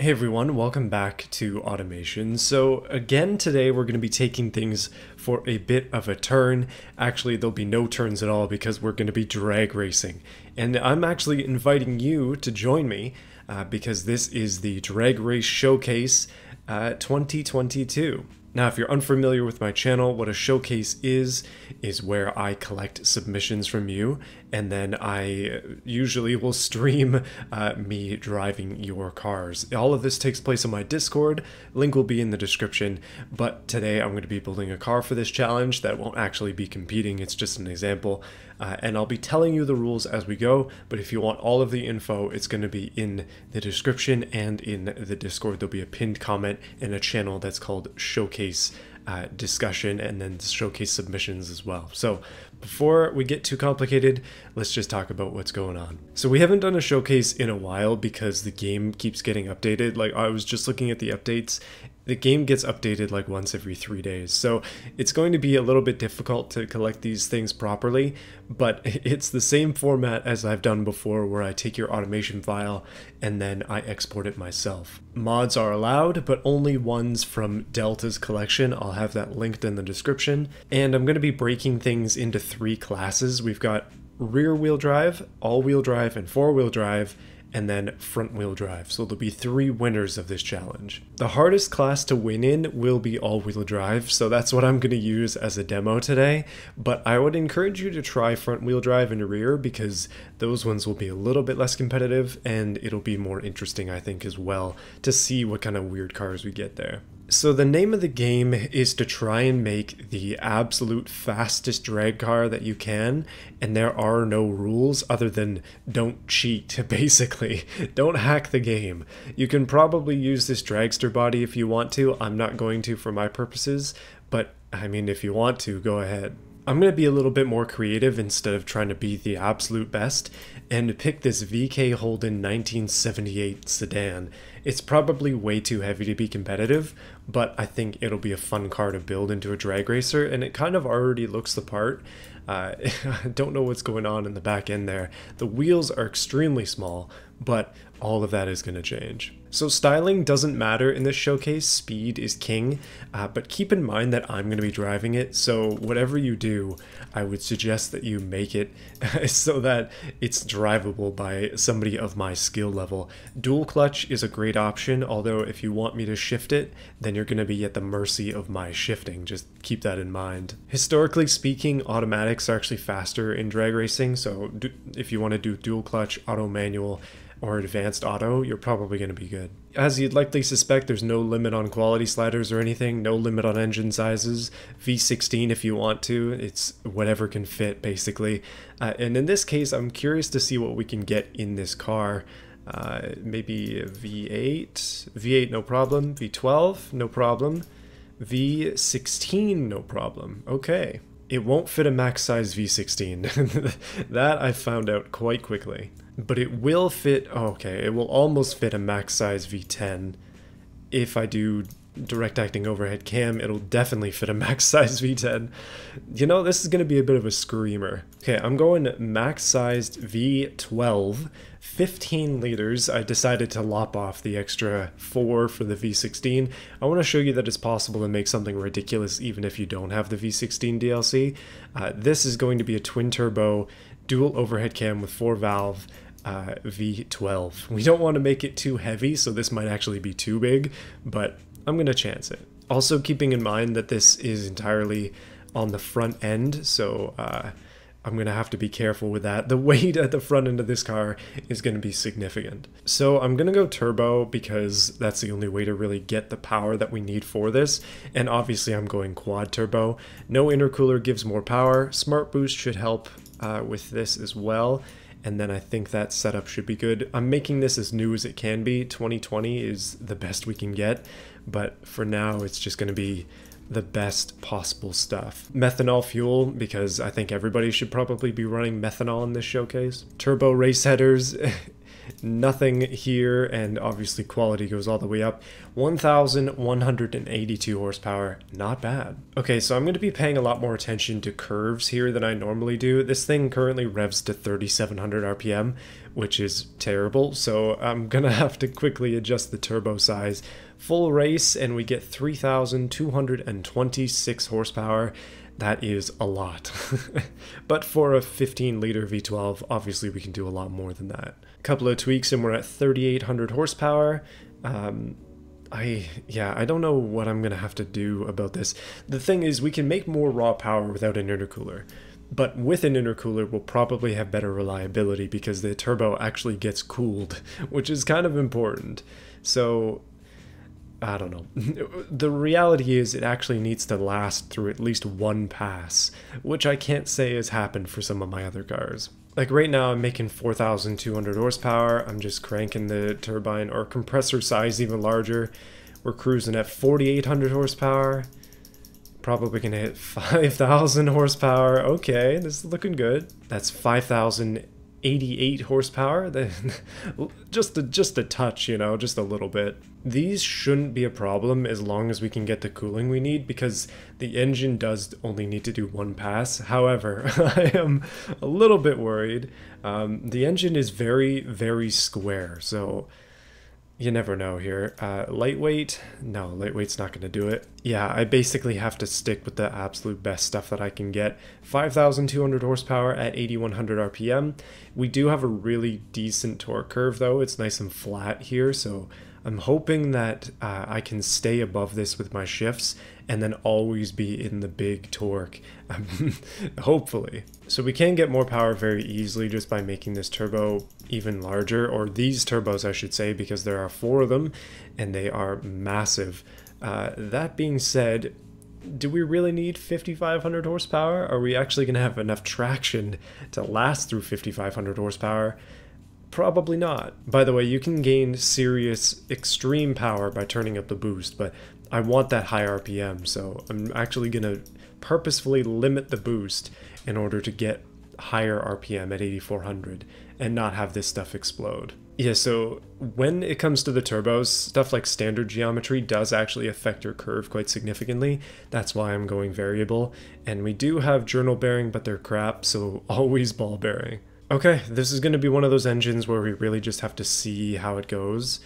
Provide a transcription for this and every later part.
Hey everyone, welcome back to Automation. So again today we're going to be taking things for a bit of a turn. Actually there'll be no turns at all because we're going to be drag racing. And I'm actually inviting you to join me uh, because this is the Drag Race Showcase uh, 2022. Now, if you're unfamiliar with my channel, what a showcase is, is where I collect submissions from you, and then I usually will stream uh, me driving your cars. All of this takes place on my Discord, link will be in the description, but today I'm going to be building a car for this challenge that won't actually be competing, it's just an example, uh, and I'll be telling you the rules as we go, but if you want all of the info, it's going to be in the description and in the Discord. There'll be a pinned comment and a channel that's called Showcase uh, discussion and then showcase submissions as well. So before we get too complicated, let's just talk about what's going on. So we haven't done a showcase in a while because the game keeps getting updated. Like I was just looking at the updates the game gets updated like once every three days. So it's going to be a little bit difficult to collect these things properly, but it's the same format as I've done before where I take your automation file and then I export it myself. Mods are allowed, but only ones from Delta's collection. I'll have that linked in the description. And I'm going to be breaking things into three classes. We've got rear wheel drive, all wheel drive, and four wheel drive and then front wheel drive. So there'll be three winners of this challenge. The hardest class to win in will be all wheel drive, so that's what I'm going to use as a demo today. But I would encourage you to try front wheel drive and rear because those ones will be a little bit less competitive and it'll be more interesting, I think, as well to see what kind of weird cars we get there. So the name of the game is to try and make the absolute fastest drag car that you can, and there are no rules other than don't cheat, basically. Don't hack the game. You can probably use this dragster body if you want to. I'm not going to for my purposes, but I mean, if you want to, go ahead. I'm going to be a little bit more creative instead of trying to be the absolute best and pick this VK Holden 1978 sedan. It's probably way too heavy to be competitive, but I think it'll be a fun car to build into a drag racer and it kind of already looks the part. Uh, I don't know what's going on in the back end there. The wheels are extremely small, but all of that is going to change. So styling doesn't matter in this showcase, speed is king, uh, but keep in mind that I'm going to be driving it, so whatever you do, I would suggest that you make it so that it's drivable by somebody of my skill level. Dual clutch is a great option, although if you want me to shift it, then you're going to be at the mercy of my shifting, just keep that in mind. Historically speaking, automatics are actually faster in drag racing, so if you want to do dual clutch, auto manual, or advanced auto, you're probably going to be good. As you'd likely suspect, there's no limit on quality sliders or anything, no limit on engine sizes. V16 if you want to, it's whatever can fit basically. Uh, and in this case, I'm curious to see what we can get in this car. Uh, maybe V8, V8 no problem, V12 no problem, V16 no problem. Okay. It won't fit a max size V16. that I found out quite quickly but it will fit, oh, okay, it will almost fit a max size V10. If I do direct acting overhead cam, it'll definitely fit a max size V10. You know, this is going to be a bit of a screamer. Okay, I'm going max sized V12, 15 liters. I decided to lop off the extra 4 for the V16. I want to show you that it's possible to make something ridiculous even if you don't have the V16 DLC. Uh, this is going to be a twin turbo dual overhead cam with 4 valve uh, V12. We don't want to make it too heavy, so this might actually be too big, but I'm going to chance it. Also keeping in mind that this is entirely on the front end, so uh, I'm going to have to be careful with that. The weight at the front end of this car is going to be significant. So I'm going to go turbo because that's the only way to really get the power that we need for this. And obviously I'm going quad turbo. No intercooler gives more power. Smart boost should help uh, with this as well and then I think that setup should be good. I'm making this as new as it can be. 2020 is the best we can get, but for now it's just going to be the best possible stuff. Methanol fuel, because I think everybody should probably be running methanol in this showcase. Turbo race headers. nothing here, and obviously quality goes all the way up. 1,182 horsepower, not bad. Okay, so I'm going to be paying a lot more attention to curves here than I normally do. This thing currently revs to 3,700 RPM, which is terrible, so I'm going to have to quickly adjust the turbo size. Full race, and we get 3,226 horsepower that is a lot. but for a 15 liter V12, obviously we can do a lot more than that. Couple of tweaks and we're at 3,800 horsepower. Um, I, yeah, I don't know what I'm going to have to do about this. The thing is, we can make more raw power without an intercooler. But with an intercooler, we'll probably have better reliability because the turbo actually gets cooled, which is kind of important. So I don't know. the reality is, it actually needs to last through at least one pass, which I can't say has happened for some of my other cars. Like right now, I'm making 4,200 horsepower. I'm just cranking the turbine or compressor size even larger. We're cruising at 4,800 horsepower. Probably gonna hit 5,000 horsepower. Okay, this is looking good. That's 5,088 horsepower. just a, just a touch, you know, just a little bit. These shouldn't be a problem as long as we can get the cooling we need because the engine does only need to do one pass. However, I am a little bit worried. Um, the engine is very, very square, so you never know here. Uh, lightweight? No, lightweight's not going to do it. Yeah, I basically have to stick with the absolute best stuff that I can get. 5,200 horsepower at 8,100 RPM. We do have a really decent torque curve though. It's nice and flat here, so I'm hoping that uh, I can stay above this with my shifts and then always be in the big torque, hopefully. So we can get more power very easily just by making this turbo even larger, or these turbos I should say, because there are four of them and they are massive. Uh, that being said, do we really need 5500 horsepower? Are we actually going to have enough traction to last through 5500 horsepower? Probably not. By the way, you can gain serious extreme power by turning up the boost, but I want that high RPM, so I'm actually going to purposefully limit the boost in order to get higher RPM at 8400 and not have this stuff explode. Yeah, so when it comes to the turbos, stuff like standard geometry does actually affect your curve quite significantly. That's why I'm going variable. And we do have journal bearing, but they're crap, so always ball bearing. Okay, this is going to be one of those engines where we really just have to see how it goes.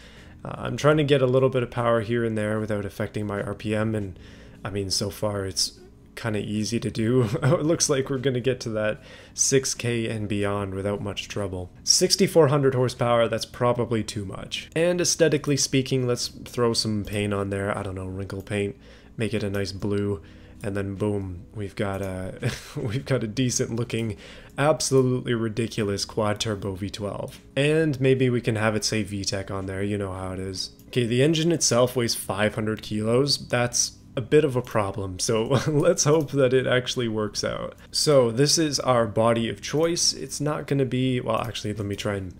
Uh, I'm trying to get a little bit of power here and there without affecting my RPM, and I mean, so far it's kind of easy to do. it looks like we're going to get to that 6k and beyond without much trouble. 6400 horsepower, that's probably too much. And aesthetically speaking, let's throw some paint on there. I don't know, wrinkle paint, make it a nice blue and then boom, we've got a we've got a decent looking, absolutely ridiculous quad turbo V12. And maybe we can have it say VTEC on there, you know how it is. Okay, the engine itself weighs 500 kilos. That's a bit of a problem, so let's hope that it actually works out. So this is our body of choice. It's not going to be, well actually let me try and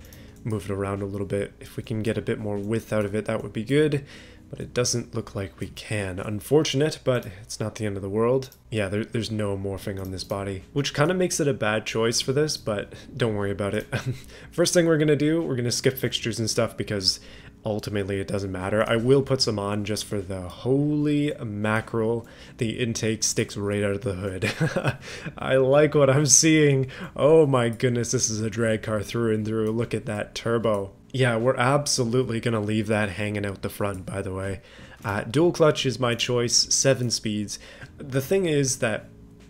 move it around a little bit. If we can get a bit more width out of it, that would be good but it doesn't look like we can. Unfortunate, but it's not the end of the world. Yeah, there, there's no morphing on this body, which kind of makes it a bad choice for this, but don't worry about it. First thing we're going to do, we're going to skip fixtures and stuff because ultimately it doesn't matter. I will put some on just for the holy mackerel. The intake sticks right out of the hood. I like what I'm seeing. Oh my goodness, this is a drag car through and through. Look at that turbo. Yeah, we're absolutely going to leave that hanging out the front, by the way. Uh, dual clutch is my choice, seven speeds. The thing is that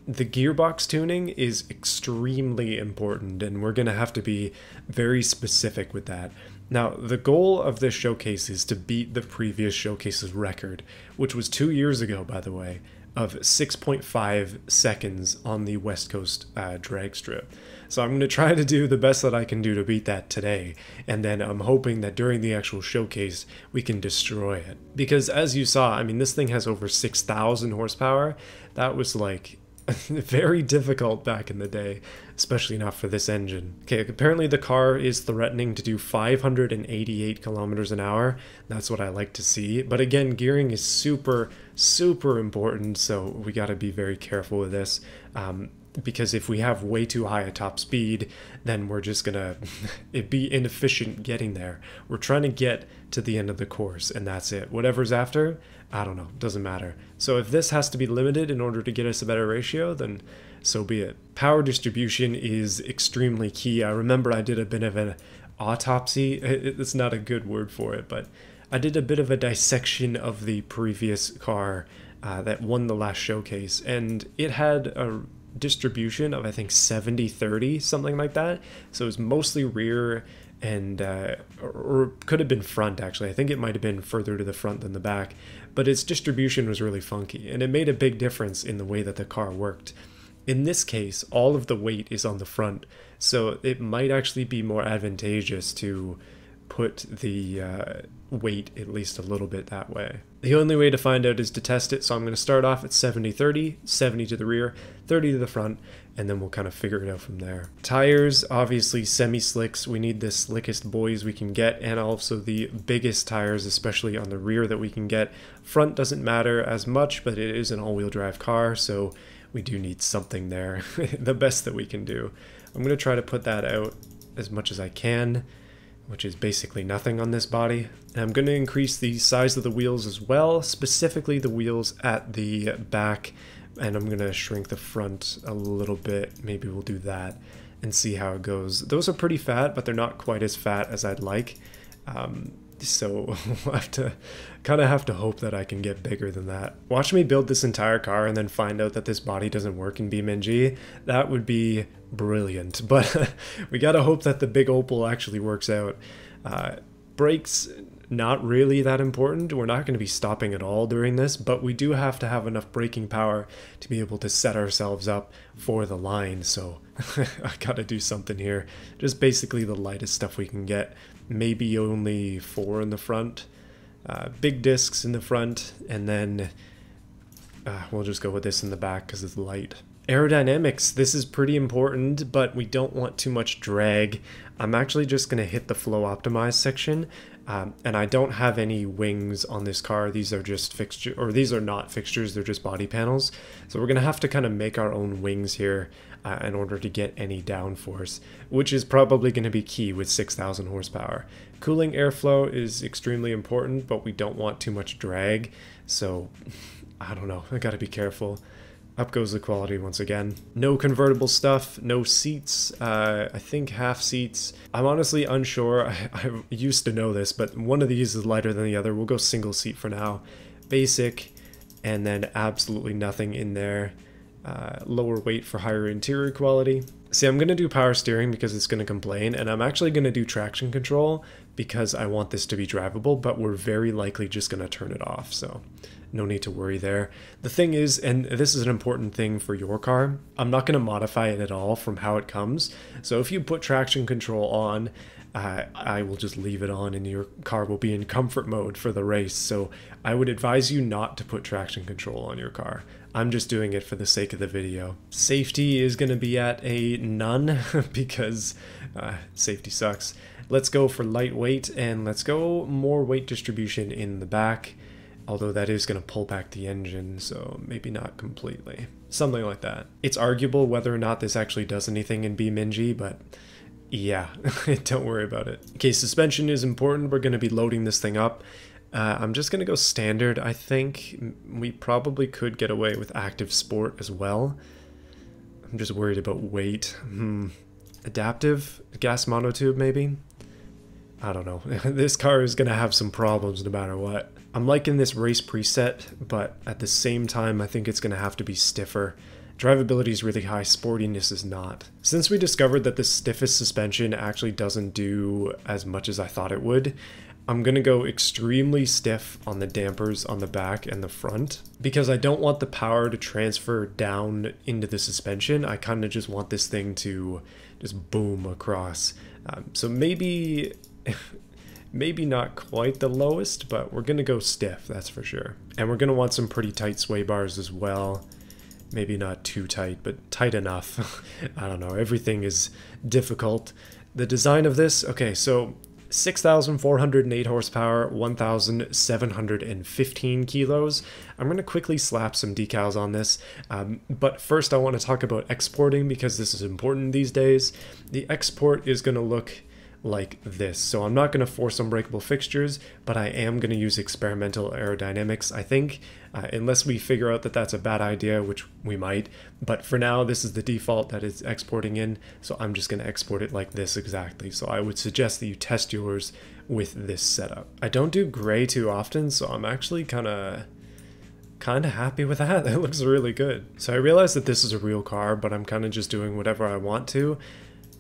the gearbox tuning is extremely important, and we're going to have to be very specific with that. Now, the goal of this showcase is to beat the previous showcase's record, which was two years ago, by the way, of 6.5 seconds on the West Coast uh, drag strip. So I'm going to try to do the best that I can do to beat that today, and then I'm hoping that during the actual showcase we can destroy it. Because as you saw, I mean, this thing has over 6,000 horsepower. That was like very difficult back in the day, especially not for this engine. Okay, apparently the car is threatening to do 588 kilometers an hour. That's what I like to see. But again, gearing is super, super important, so we got to be very careful with this. Um, because if we have way too high a top speed, then we're just gonna it be inefficient getting there. We're trying to get to the end of the course, and that's it. Whatever's after, I don't know, doesn't matter. So if this has to be limited in order to get us a better ratio, then so be it. Power distribution is extremely key. I remember I did a bit of an autopsy. It's not a good word for it, but I did a bit of a dissection of the previous car uh, that won the last showcase, and it had a distribution of I think 70 30, something like that. So it was mostly rear and uh, or could have been front actually. I think it might have been further to the front than the back, but its distribution was really funky and it made a big difference in the way that the car worked. In this case, all of the weight is on the front, so it might actually be more advantageous to put the uh, weight at least a little bit that way. The only way to find out is to test it, so I'm going to start off at 70-30, 70 to the rear, 30 to the front, and then we'll kind of figure it out from there. Tires, obviously semi-slicks, we need the slickest boys we can get, and also the biggest tires, especially on the rear that we can get. Front doesn't matter as much, but it is an all-wheel drive car, so we do need something there, the best that we can do. I'm going to try to put that out as much as I can which is basically nothing on this body. And I'm going to increase the size of the wheels as well, specifically the wheels at the back, and I'm going to shrink the front a little bit. Maybe we'll do that and see how it goes. Those are pretty fat, but they're not quite as fat as I'd like. Um, so we'll have to kind of have to hope that I can get bigger than that. Watch me build this entire car and then find out that this body doesn't work in BeamNG. That would be brilliant, but we gotta hope that the big Opel actually works out. Uh, brakes, not really that important. We're not going to be stopping at all during this, but we do have to have enough braking power to be able to set ourselves up for the line. So I got to do something here. Just basically the lightest stuff we can get. Maybe only four in the front. Uh, big discs in the front, and then uh, we'll just go with this in the back because it's light. Aerodynamics, this is pretty important, but we don't want too much drag. I'm actually just going to hit the flow optimize section, um, and I don't have any wings on this car. These are just fixture, or these are not fixtures, they're just body panels. So we're to have to kind of make our own wings here uh, in order to get any downforce, which is probably to be key with 6,000 horsepower. Cooling airflow is extremely important, but we don't want too much drag, so I don't know, I gotta be careful. Up goes the quality once again. No convertible stuff, no seats, uh, I think half seats. I'm honestly unsure, I, I, used to know this, but one of these is lighter than the other. We'll go single seat for now. Basic, and then absolutely nothing in there. Uh, lower weight for higher interior quality. See, I'm going to do power steering because it's going to complain, and I'm actually going to do traction control because I want this to be drivable, but we're very likely just going to turn it off, so no need to worry there. The thing is, and this is an important thing for your car, I'm not going to modify it at all from how it comes. So if you put traction control on, uh, I will just leave it on and your car will be in comfort mode for the race. So I would advise you not to put traction control on your car. I'm just doing it for the sake of the video. Safety is going to be at a none because uh, safety sucks. Let's go for lightweight and let's go more weight distribution in the back although that is going to pull back the engine, so maybe not completely. Something like that. It's arguable whether or not this actually does anything in BeamNG, but yeah, don't worry about it. Okay, suspension is important. We're going to be loading this thing up. Uh, I'm just going to go standard. I think we probably could get away with active sport as well. I'm just worried about weight. Hmm. Adaptive? Gas monotube, maybe? I don't know. this car is going to have some problems no matter what. I'm liking this race preset, but at the same time, I think it's going to have to be stiffer. Drivability is really high, sportiness is not. Since we discovered that the stiffest suspension actually doesn't do as much as I thought it would, I'm going to go extremely stiff on the dampers on the back and the front because I don't want the power to transfer down into the suspension. I kind of just want this thing to just boom across. Um, so maybe maybe not quite the lowest, but we're going to go stiff, that's for sure. And we're going to want some pretty tight sway bars as well. Maybe not too tight, but tight enough. I don't know, everything is difficult. The design of this, okay, so 6,408 horsepower, 1,715 kilos. I'm going to quickly slap some decals on this, um, but first I want to talk about exporting because this is important these days. The export is going to look like this. So I'm not going to force unbreakable fixtures, but I am going to use experimental aerodynamics, I think, uh, unless we figure out that that's a bad idea, which we might. But for now, this is the default that it's exporting in, so I'm just going to export it like this exactly. So I would suggest that you test yours with this setup. I don't do gray too often, so I'm actually kind of kind of happy with that. It looks really good. So I realize that this is a real car, but I'm kind of just doing whatever I want to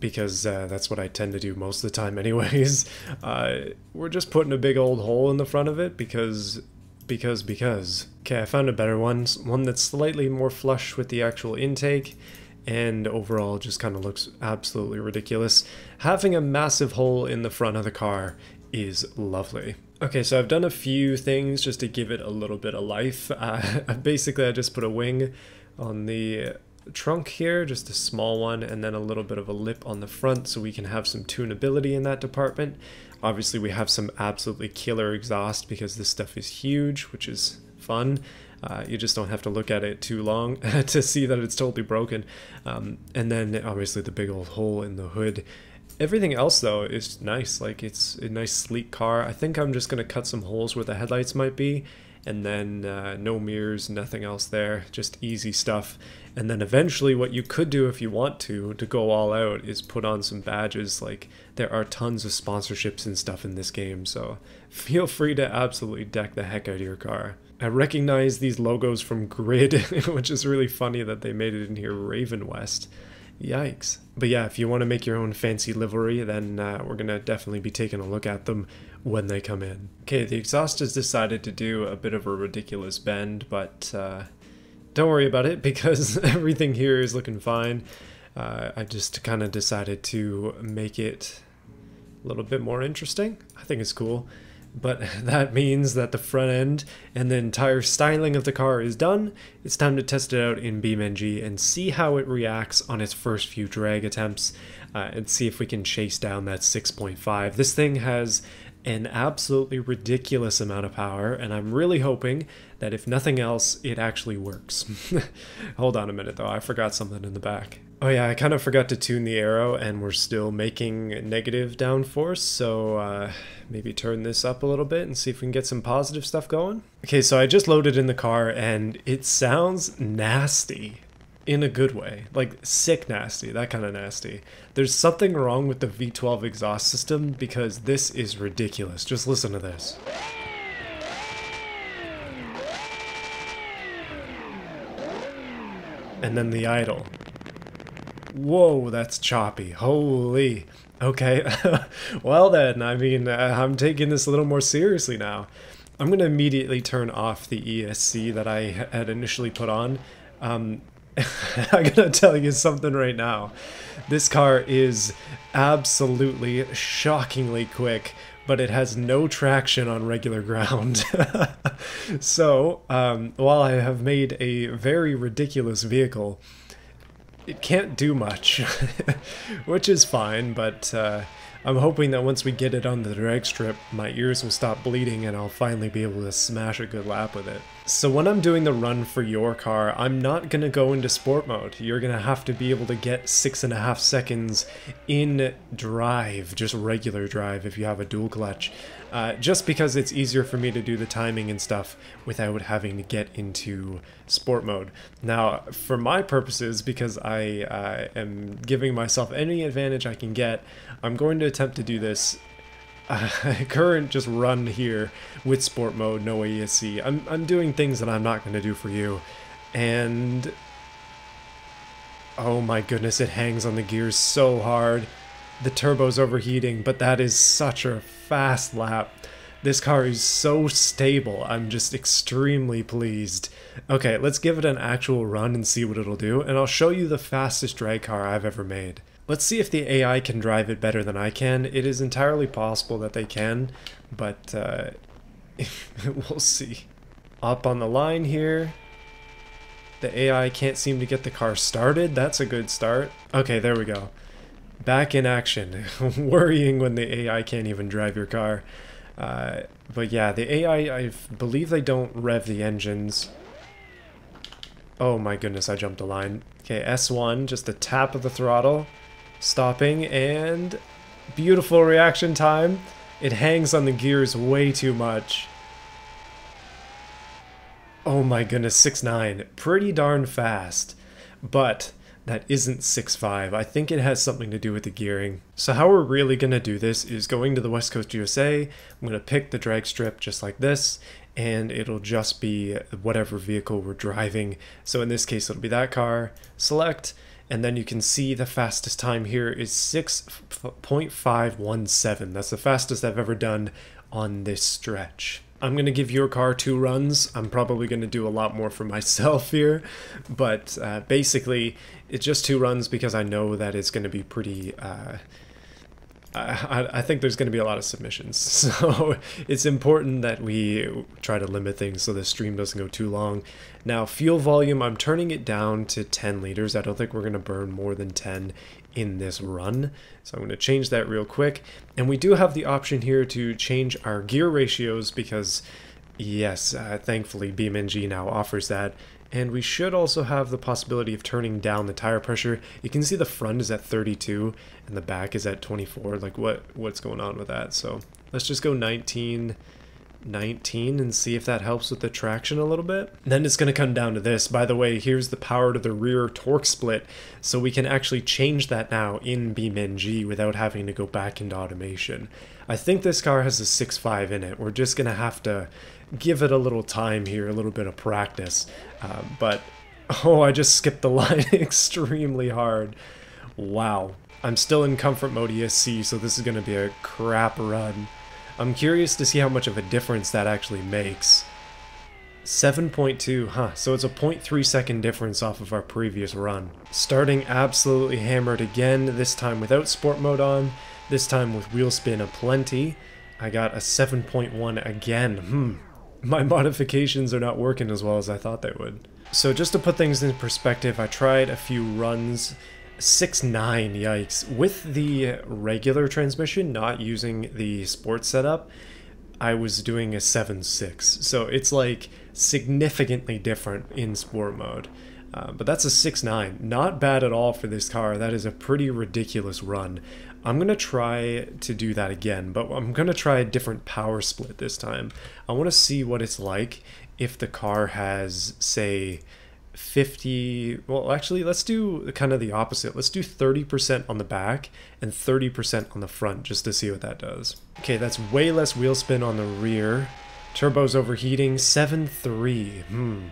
because uh, that's what I tend to do most of the time anyways. Uh, we're just putting a big old hole in the front of it because, because, because. Okay, I found a better one, one that's slightly more flush with the actual intake and overall just kind of looks absolutely ridiculous. Having a massive hole in the front of the car is lovely. Okay, so I've done a few things just to give it a little bit of life. Uh, basically, I just put a wing on the trunk here, just a small one, and then a little bit of a lip on the front so we can have some tunability in that department. Obviously we have some absolutely killer exhaust because this stuff is huge, which is fun. Uh, you just don't have to look at it too long to see that it's totally broken. Um, and then obviously the big old hole in the hood. Everything else though is nice, like it's a nice sleek car. I think I'm just gonna cut some holes where the headlights might be and then uh, no mirrors, nothing else there, just easy stuff. And then eventually what you could do if you want to, to go all out, is put on some badges. Like, there are tons of sponsorships and stuff in this game, so feel free to absolutely deck the heck out of your car. I recognize these logos from Grid, which is really funny that they made it in here Raven West. Yikes. But yeah, if you want to make your own fancy livery, then uh, we're going to definitely be taking a look at them when they come in. Okay, the exhaust has decided to do a bit of a ridiculous bend, but uh, don't worry about it because everything here is looking fine. Uh, I just kind of decided to make it a little bit more interesting. I think it's cool but that means that the front end and the entire styling of the car is done. It's time to test it out in BeamNG and see how it reacts on its first few drag attempts uh, and see if we can chase down that 6.5. This thing has an absolutely ridiculous amount of power and I'm really hoping that if nothing else, it actually works. Hold on a minute though, I forgot something in the back. Oh yeah, I kind of forgot to tune the aero and we're still making negative downforce, so uh, maybe turn this up a little bit and see if we can get some positive stuff going. Okay, so I just loaded in the car and it sounds nasty in a good way, like sick nasty, that kind of nasty. There's something wrong with the V12 exhaust system because this is ridiculous. Just listen to this. And then the idle. Whoa, that's choppy. Holy. Okay. well then, I mean, uh, I'm taking this a little more seriously now. I'm going to immediately turn off the ESC that I had initially put on. Um, I'm to tell you something right now. This car is absolutely shockingly quick, but it has no traction on regular ground. so, um, while I have made a very ridiculous vehicle, it can't do much, which is fine, but uh, I'm hoping that once we get it on the drag strip, my ears will stop bleeding and I'll finally be able to smash a good lap with it. So when I'm doing the run for your car, I'm not going to go into sport mode. You're going to have to be able to get six and a half seconds in drive, just regular drive if you have a dual clutch. Uh, just because it's easier for me to do the timing and stuff without having to get into sport mode. Now, for my purposes, because I uh, am giving myself any advantage I can get, I'm going to attempt to do this uh, current just run here with sport mode, no ESC. I'm, I'm doing things that I'm not going to do for you. And... Oh my goodness, it hangs on the gears so hard. The turbo's overheating, but that is such a fast lap. This car is so stable, I'm just extremely pleased. Okay, let's give it an actual run and see what it'll do, and I'll show you the fastest drag car I've ever made. Let's see if the AI can drive it better than I can. It is entirely possible that they can, but uh, we'll see. Up on the line here. The AI can't seem to get the car started. That's a good start. Okay, there we go. Back in action. Worrying when the AI can't even drive your car. Uh, but yeah, the AI, I believe they don't rev the engines. Oh my goodness, I jumped a line. Okay, S1, just a tap of the throttle, stopping, and beautiful reaction time. It hangs on the gears way too much. Oh my goodness, 6.9. Pretty darn fast. But that isn't 6.5. I think it has something to do with the gearing. So how we're really going to do this is going to the West Coast USA, I'm going to pick the drag strip just like this, and it'll just be whatever vehicle we're driving. So in this case, it'll be that car, select, and then you can see the fastest time here is 6.517. That's the fastest I've ever done on this stretch. I'm going to give your car two runs. I'm probably going to do a lot more for myself here, but uh, basically it's just two runs because I know that it's going to be pretty... Uh, I, I think there's going to be a lot of submissions, so it's important that we try to limit things so the stream doesn't go too long. Now, fuel volume, I'm turning it down to 10 liters. I don't think we're going to burn more than 10 in this run. So I'm going to change that real quick. And we do have the option here to change our gear ratios because, yes, uh, thankfully BeamNG now offers that. And we should also have the possibility of turning down the tire pressure. You can see the front is at 32 and the back is at 24. Like what what's going on with that? So let's just go 19 19 and see if that helps with the traction a little bit. Then it's going to come down to this. By the way, here's the power to the rear torque split. So we can actually change that now in BeamNG without having to go back into automation. I think this car has a 6.5 in it. We're just going to have to give it a little time here, a little bit of practice. Uh, but, oh, I just skipped the line extremely hard. Wow. I'm still in comfort mode ESC, so this is going to be a crap run. I'm curious to see how much of a difference that actually makes. 7.2, huh, so it's a 0.3 second difference off of our previous run. Starting absolutely hammered again, this time without sport mode on, this time with wheel spin aplenty. I got a 7.1 again, hmm. My modifications are not working as well as I thought they would. So just to put things in perspective, I tried a few runs Six nine, yikes. With the regular transmission, not using the sports setup, I was doing a seven six. So it's like significantly different in sport mode. Uh, but that's a six nine, Not bad at all for this car. That is a pretty ridiculous run. I'm going to try to do that again, but I'm going to try a different power split this time. I want to see what it's like if the car has, say, 50 well actually let's do kind of the opposite. Let's do 30% on the back and 30% on the front just to see what that does. Okay that's way less wheel spin on the rear. Turbo's overheating. 7.3 hmm.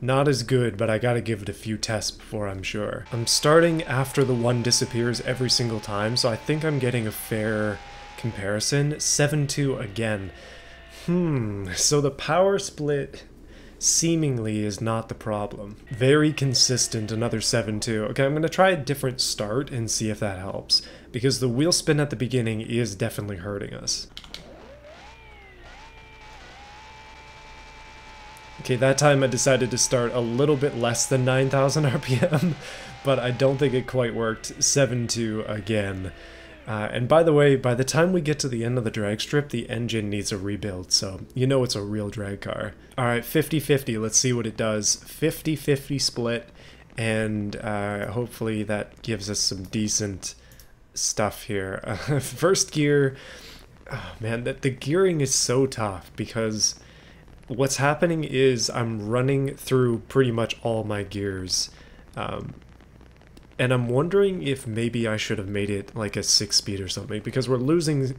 Not as good, but I gotta give it a few tests before I'm sure. I'm starting after the one disappears every single time, so I think I'm getting a fair comparison. 7.2 again. Hmm, so the power split seemingly is not the problem. Very consistent, another 7-2. Okay, I'm going to try a different start and see if that helps, because the wheel spin at the beginning is definitely hurting us. Okay, that time I decided to start a little bit less than 9,000 RPM, but I don't think it quite worked. 7-2 again. Uh, and by the way, by the time we get to the end of the drag strip, the engine needs a rebuild, so you know it's a real drag car. Alright, 50-50, let's see what it does. 50-50 split, and uh, hopefully that gives us some decent stuff here. Uh, first gear, oh man, that the gearing is so tough because what's happening is I'm running through pretty much all my gears. Um, and I'm wondering if maybe I should have made it like a six speed or something because we're losing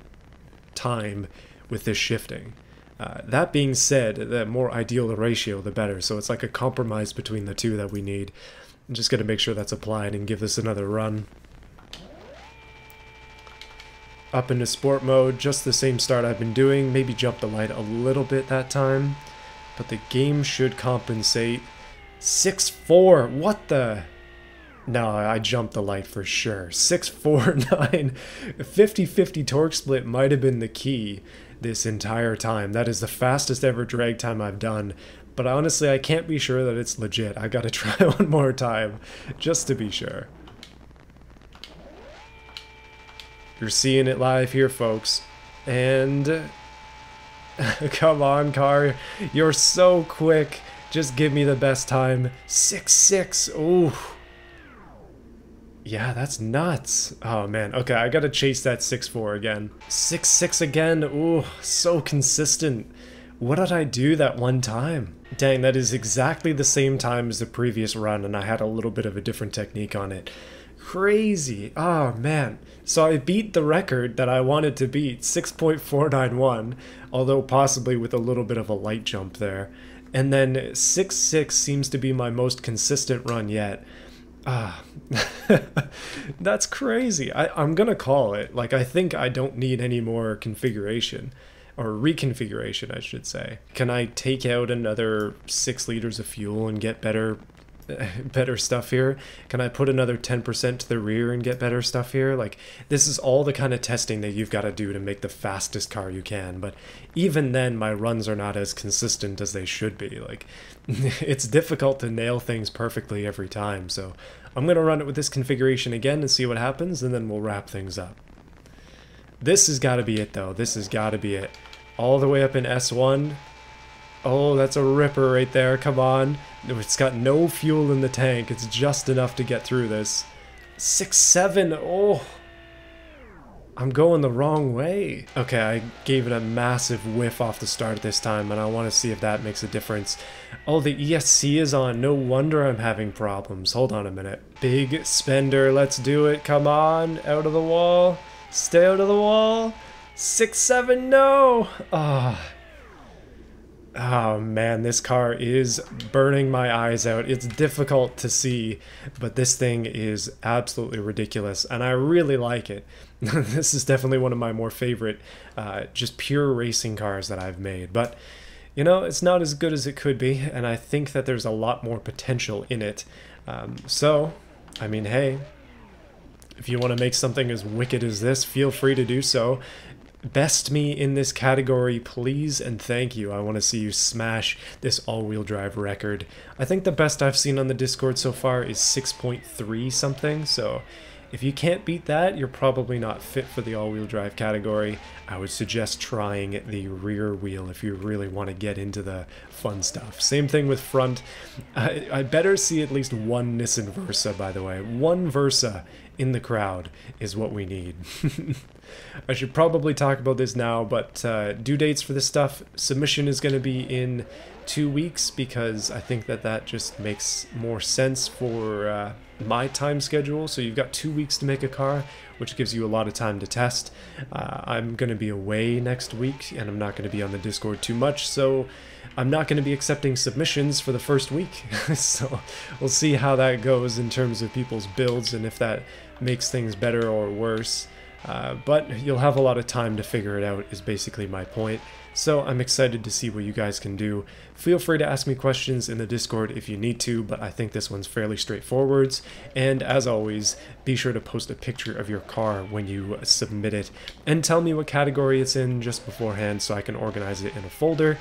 time with this shifting. Uh, that being said, the more ideal the ratio, the better. So it's like a compromise between the two that we need. I'm just going to make sure that's applied and give this another run. Up into sport mode, just the same start I've been doing. Maybe jump the light a little bit that time. But the game should compensate. 6-4, what the... No, I jumped the light for sure. 649, 50-50 torque split might have been the key this entire time. That is the fastest ever drag time I've done. But honestly, I can't be sure that it's legit. I gotta try one more time, just to be sure. You're seeing it live here, folks. And come on, car. You're so quick. Just give me the best time. 6-6. Ooh. Yeah, that's nuts. Oh man, okay, I gotta chase that 6-4 again. 6-6 again, ooh, so consistent. What did I do that one time? Dang, that is exactly the same time as the previous run and I had a little bit of a different technique on it. Crazy. Oh man. So I beat the record that I wanted to beat, 6.491, although possibly with a little bit of a light jump there. And then 6-6 seems to be my most consistent run yet. Ah, that's crazy. I, I'm gonna call it. Like, I think I don't need any more configuration or reconfiguration, I should say. Can I take out another six liters of fuel and get better better stuff here? Can I put another 10% to the rear and get better stuff here? Like, this is all the kind of testing that you've got to do to make the fastest car you can. But even then, my runs are not as consistent as they should be. Like, it's difficult to nail things perfectly every time. So I'm going to run it with this configuration again and see what happens, and then we'll wrap things up. This has got to be it, though. This has got to be it. All the way up in S1. Oh, that's a ripper right there. Come on. It's got no fuel in the tank. It's just enough to get through this. 6-7. Oh. I'm going the wrong way. Okay, I gave it a massive whiff off the start this time, and I want to see if that makes a difference. Oh, the ESC is on. No wonder I'm having problems. Hold on a minute. Big spender. Let's do it. Come on. Out of the wall. Stay out of the wall. 6-7. No. Ah. Oh. Oh man, this car is burning my eyes out. It's difficult to see, but this thing is absolutely ridiculous, and I really like it. this is definitely one of my more favorite, uh, just pure racing cars that I've made. But, you know, it's not as good as it could be, and I think that there's a lot more potential in it. Um, so, I mean, hey, if you want to make something as wicked as this, feel free to do so best me in this category, please and thank you. I want to see you smash this all-wheel drive record. I think the best I've seen on the Discord so far is 6.3 something, so if you can't beat that, you're probably not fit for the all-wheel drive category. I would suggest trying the rear wheel if you really want to get into the fun stuff. Same thing with front. I, I better see at least one Nissan Versa, by the way. One Versa in the crowd is what we need. I should probably talk about this now, but uh, due dates for this stuff, submission is going to be in two weeks because I think that that just makes more sense for uh, my time schedule. So you've got two weeks to make a car, which gives you a lot of time to test. Uh, I'm going to be away next week and I'm not going to be on the Discord too much, so I'm not going to be accepting submissions for the first week. so we'll see how that goes in terms of people's builds and if that makes things better or worse. Uh, but you'll have a lot of time to figure it out is basically my point. So I'm excited to see what you guys can do. Feel free to ask me questions in the Discord if you need to, but I think this one's fairly straightforward. And as always, be sure to post a picture of your car when you submit it and tell me what category it's in just beforehand so I can organize it in a folder.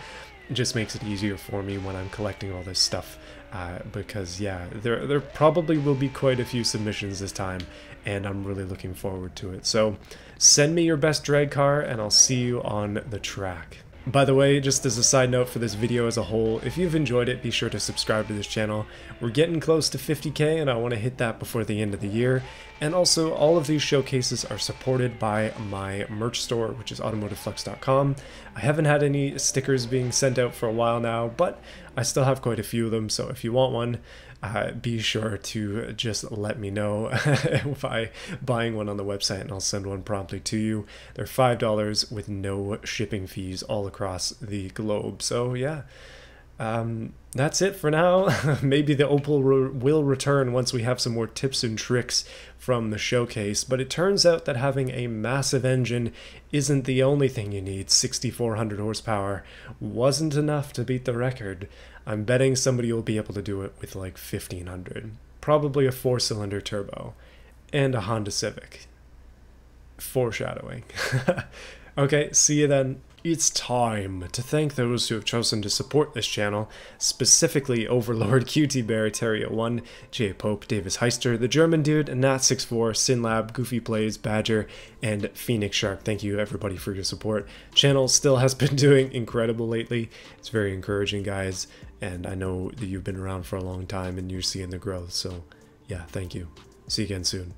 It just makes it easier for me when I'm collecting all this stuff. Uh, because yeah, there there probably will be quite a few submissions this time, and I'm really looking forward to it. So send me your best drag car, and I'll see you on the track. By the way, just as a side note for this video as a whole, if you've enjoyed it, be sure to subscribe to this channel. We're getting close to 50k and I want to hit that before the end of the year. And also, all of these showcases are supported by my merch store, which is automotiveflux.com. I haven't had any stickers being sent out for a while now, but I still have quite a few of them, so if you want one, uh, be sure to just let me know by buying one on the website and I'll send one promptly to you. They're $5 with no shipping fees all across the globe. So, yeah. Um, that's it for now. Maybe the Opel re will return once we have some more tips and tricks from the showcase, but it turns out that having a massive engine isn't the only thing you need. 6400 horsepower wasn't enough to beat the record. I'm betting somebody will be able to do it with like 1500. Probably a four cylinder turbo and a Honda Civic. Foreshadowing. okay, see you then. it's time to thank those who have chosen to support this channel, specifically Overlord, QT Bear, Terrio1, J Pope, Davis Heister, The German Dude, Nat64, Sinlab, Goofy Plays, Badger, and Phoenix Shark. Thank you everybody for your support. Channel still has been doing incredible lately. It's very encouraging, guys, and I know that you've been around for a long time and you're seeing the growth, so yeah, thank you. See you again soon.